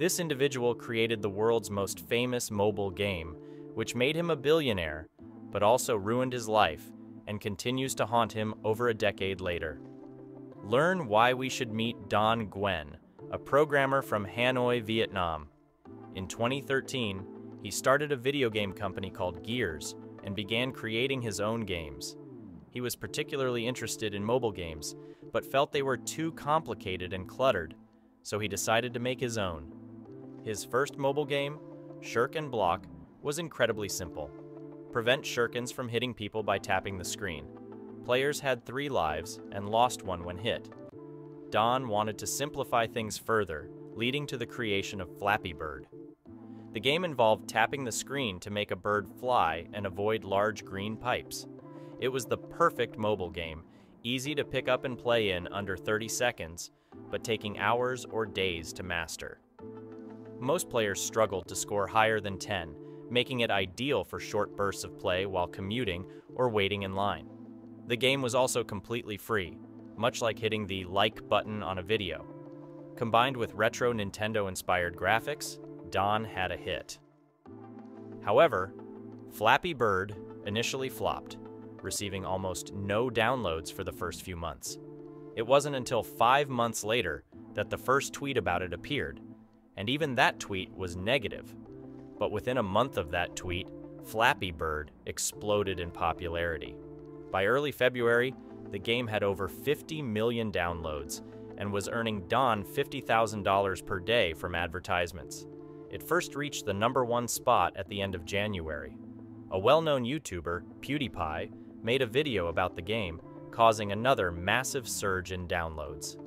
This individual created the world's most famous mobile game, which made him a billionaire, but also ruined his life and continues to haunt him over a decade later. Learn why we should meet Don Nguyen, a programmer from Hanoi, Vietnam. In 2013, he started a video game company called Gears and began creating his own games. He was particularly interested in mobile games, but felt they were too complicated and cluttered, so he decided to make his own. His first mobile game, Shuriken Block, was incredibly simple. Prevent shurikens from hitting people by tapping the screen. Players had three lives and lost one when hit. Don wanted to simplify things further, leading to the creation of Flappy Bird. The game involved tapping the screen to make a bird fly and avoid large green pipes. It was the perfect mobile game, easy to pick up and play in under 30 seconds, but taking hours or days to master. Most players struggled to score higher than 10, making it ideal for short bursts of play while commuting or waiting in line. The game was also completely free, much like hitting the like button on a video. Combined with retro Nintendo-inspired graphics, Don had a hit. However, Flappy Bird initially flopped, receiving almost no downloads for the first few months. It wasn't until five months later that the first tweet about it appeared, and even that tweet was negative. But within a month of that tweet, Flappy Bird exploded in popularity. By early February, the game had over 50 million downloads and was earning Don $50,000 per day from advertisements. It first reached the number one spot at the end of January. A well-known YouTuber, PewDiePie, made a video about the game, causing another massive surge in downloads.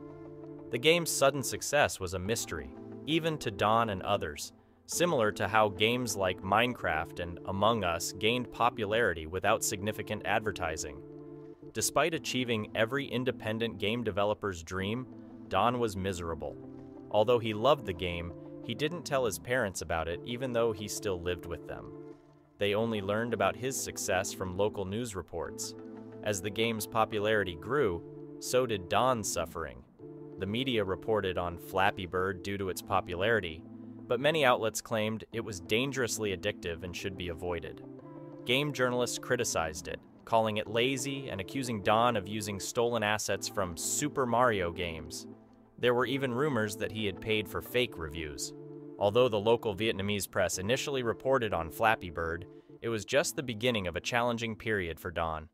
The game's sudden success was a mystery, even to Don and others, similar to how games like Minecraft and Among Us gained popularity without significant advertising. Despite achieving every independent game developer's dream, Don was miserable. Although he loved the game, he didn't tell his parents about it even though he still lived with them. They only learned about his success from local news reports. As the game's popularity grew, so did Don's suffering. The media reported on Flappy Bird due to its popularity, but many outlets claimed it was dangerously addictive and should be avoided. Game journalists criticized it, calling it lazy and accusing Don of using stolen assets from Super Mario games. There were even rumors that he had paid for fake reviews. Although the local Vietnamese press initially reported on Flappy Bird, it was just the beginning of a challenging period for Don.